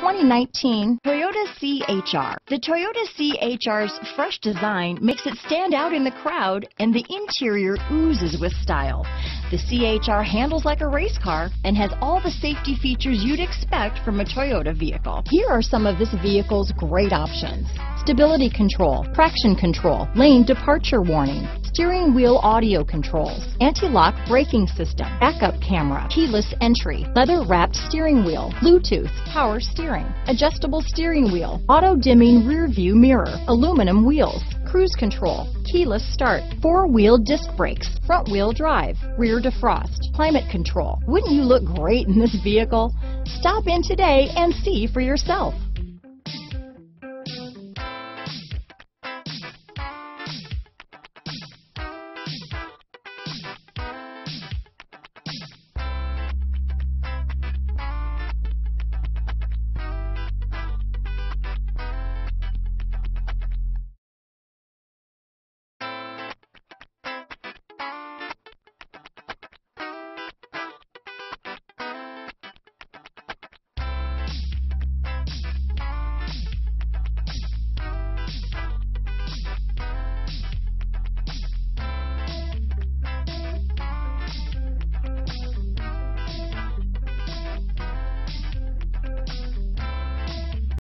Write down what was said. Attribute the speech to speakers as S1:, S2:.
S1: 2019 Toyota CHR. The Toyota CHR's fresh design makes it stand out in the crowd and the interior oozes with style. The CHR handles like a race car and has all the safety features you'd expect from a Toyota vehicle. Here are some of this vehicle's great options. Stability control, traction control, lane departure warning, steering wheel audio controls, anti-lock braking system, backup camera, keyless entry, leather wrapped steering wheel, Bluetooth, power steering, adjustable steering wheel, auto dimming rear view mirror, aluminum wheels, cruise control, keyless start, four-wheel disc brakes, front-wheel drive, rear defrost, climate control. Wouldn't you look great in this vehicle? Stop in today and see for yourself.